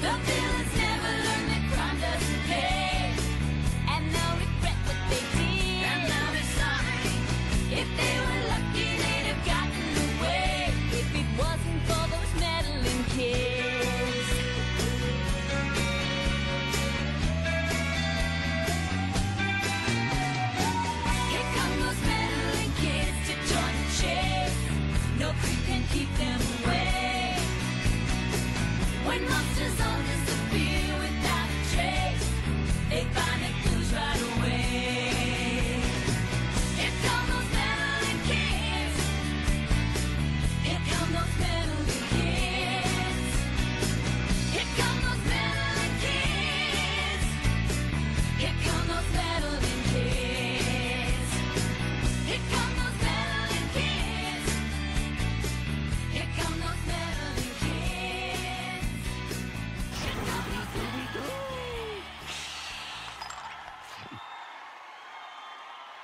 The